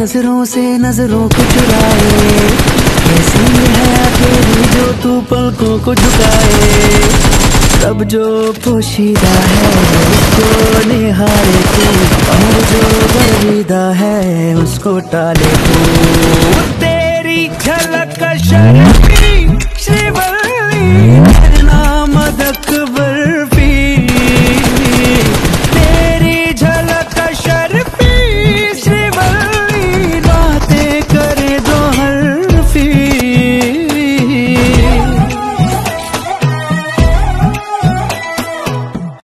नज़रों से नज़रों को चुराए। कैसी है तेरी जो तू पलकों को झुकाए। सब जो पोशीदा है, उसको निहारे तू। और जो बरवीदा है, उसको टाले तू। तेरी झलक शर्म